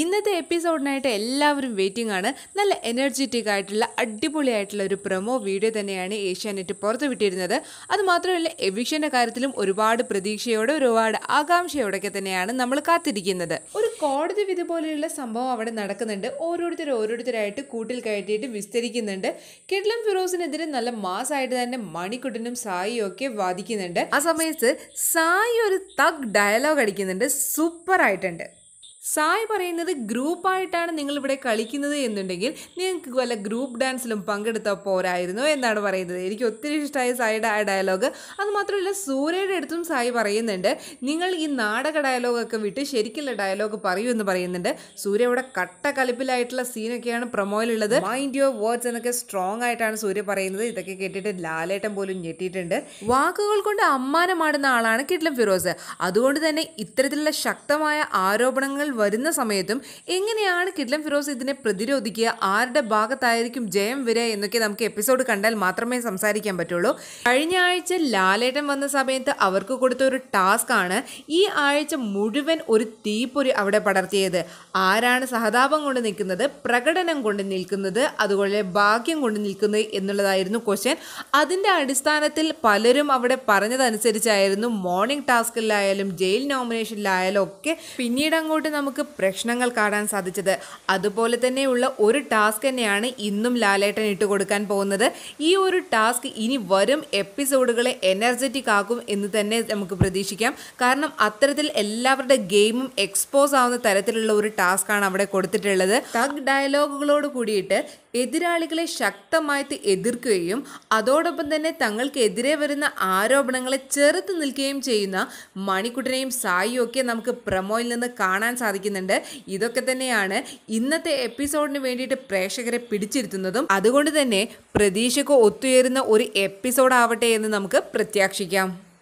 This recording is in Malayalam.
ഇന്നത്തെ എപ്പിസോഡിനായിട്ട് എല്ലാവരും വെയിറ്റിംഗ് ആണ്. നല്ല എനർജറ്റിക് ആയിട്ടുള്ള അടിപൊളിയായിട്ടുള്ള ഒരു പ്രൊമോ വീഡിയോ തന്നെയാണ് ഏഷ്യാനെറ്റ് പുറത്തു വിട്ടിരുന്നത്. അതുമാത്രമല്ല എവിക്ഷന്റെ കാര്യത്തിലും ഒരുപാട് പ്രതീക്ഷയോടെ ഒരുപാട് ആകാംക്ഷയോടൊക്കെ തന്നെയാണ് നമ്മൾ കാത്തിരിക്കുന്നത്. ഒരു കോടതി വിധി പോലെയുള്ള സംഭവം അവിടെ നടക്കുന്നുണ്ട്. ഓരോരുത്തർ ഓരോരുത്തരായിട്ട് കൂട്ടിൽ കയറ്റിയിട്ട് വിസ്തരിക്കുന്നുണ്ട്. കിഡ്ലം ഫിറോസിനെതിരെ നല്ല മാസമായിട്ട് തന്നെ മണിക്കുട്ടനും സായിയും ഒക്കെ വാദിക്കുന്നുണ്ട്. ആ സമയത്ത് സായി ഒരു തഗ് ഡയലോഗ് അടിക്കുന്നുണ്ട്. സൂപ്പർ ആയിട്ടുണ്ട്. സായ് പറയുന്നത് ഗ്രൂപ്പായിട്ടാണ് നിങ്ങൾ ഇവിടെ കളിക്കുന്നത് എന്നുണ്ടെങ്കിൽ നിങ്ങൾക്ക് വല്ല ഗ്രൂപ്പ് ഡാൻസിലും പങ്കെടുത്താൽ പോരായിരുന്നു എന്നാണ് പറയുന്നത്. എനിക്ക് ഒത്തിരി ഇഷ്ടമായ സായിയുടെ ആ ഡയലോഗ്. അതുമാത്രമല്ല സൂര്യയുടെ അടുത്തും സായി പറയുന്നുണ്ട് നിങ്ങൾ ഈ നാടക ഡയലോഗൊക്കെ വിട്ട് ശരിക്കുള്ള ഡയലോഗ് പറയൂ എന്ന് പറയുന്നുണ്ട്. സൂര്യ ഇവിടെ കട്ട കലിപ്പിലായിട്ടുള്ള സീനൊക്കെയാണ് പ്രൊമോയിലുള്ളത്. മൈൻഡ് യുവർ വേർഡ്സ് എന്നൊക്കെ സ്ട്രോങ് ആയിട്ടാണ് സൂര്യ പറയുന്നത്. ഇതൊക്കെ കേട്ടിട്ട് ലാലേട്ടൻ പോലും ഞെട്ടിയിട്ടുണ്ട്. വാക്കുകൾ കൊണ്ട് അമ്മാനമാടുന്ന ആളാണ് കിഡ്ലം ഫിറോസ്. അതുകൊണ്ട് തന്നെ ഇത്തരത്തിലുള്ള ശക്തമായ ആരോപണങ്ങൾ വരുന്ന സമയത്തും എങ്ങനെയാണ് കിഡ്ലം ഫിറോസ് ഇതിനെ പ്രതിരോധിക്കുക? ആരുടെ ഭാഗത്തായിരിക്കും ജയം വരിക എന്നൊക്കെ നമുക്ക് എപ്പിസോഡ് കണ്ടാൽ മാത്രമേ സംസാരിക്കാൻ പറ്റുള്ളൂ. കഴിഞ്ഞ ആഴ്ച ലാലേട്ടൻ വന്ന സമയത്ത് അവർക്ക് കൊടുത്ത ഒരു ടാസ്ക് ആണ് ഈ ആഴ്ച മുഴുവൻ ഒരു തീപ്പൊരി അവിടെ പടർത്തിയത്. ആരാണ് സഹതാപം കൊണ്ട് നിൽക്കുന്നത് പ്രകടനം കൊണ്ട് നിൽക്കുന്നത് അതുപോലെ ഭാഗ്യം കൊണ്ട് നിൽക്കുന്നത് എന്നുള്ളതായിരുന്നു ക്വസ്റ്റ്യൻ അതിന്റെ അടിസ്ഥാനത്തിൽ പലരും അവിടെ പറഞ്ഞതനുസരിച്ചായിരുന്നു മോർണിംഗ് ടാസ്കിലായാലും ജയിൽ നോമിനേഷനിലായാലും ഒക്കെ പിന്നീട് അങ്ങോട്ട് നമുക്ക് പ്രശ്നങ്ങൾ കാണാൻ സാധിച്ചത്. അതുപോലെ തന്നെയുള്ള ഒരു ടാസ്ക് തന്നെയാണ് ഇന്നും ലാലേട്ടൻ ഇട്ട് കൊടുക്കാൻ പോകുന്നത്. ഈ ഒരു ടാസ്ക് ഇനി വരും എപ്പിസോഡുകളെ എനർജറ്റിക് ആക്കും എന്ന് തന്നെ നമുക്ക് പ്രതീക്ഷിക്കാം. കാരണം അത്തരത്തിൽ എല്ലാവരുടെ ഗെയിമും എക്സ്പോസ് ആവുന്ന തരത്തിലുള്ള ഒരു ടാസ്ക് ആണ് അവിടെ കൊടുത്തിട്ടുള്ളത്. ടഗ് ഡയലോഗുകളോട് കൂടിയിട്ട് എതിരാളികളെ ശക്തമായിട്ട് എതിർക്കുകയും അതോടൊപ്പം തന്നെ തങ്ങൾക്കെതിരെ വരുന്ന ആരോപണങ്ങളെ ചെറുത്ത് നിൽക്കുകയും ചെയ്യുന്ന മണിക്കുട്ടനെയും സായിയും ഒക്കെ നമുക്ക് പ്രമോയിൽ നിന്ന് കാണാൻ സാധിക്കുന്നുണ്ട്. ഇതൊക്കെ തന്നെയാണ് ഇന്നത്തെ എപ്പിസോഡിന് വേണ്ടിയിട്ട് പ്രേക്ഷകരെ പിടിച്ചിരുത്തുന്നതും. അതുകൊണ്ട് തന്നെ പ്രതീക്ഷയ്ക്ക് ഒത്തുയരുന്ന ഒരു എപ്പിസോഡ് ആവട്ടെ എന്ന് നമുക്ക് പ്രത്യാക്ഷിക്കാം.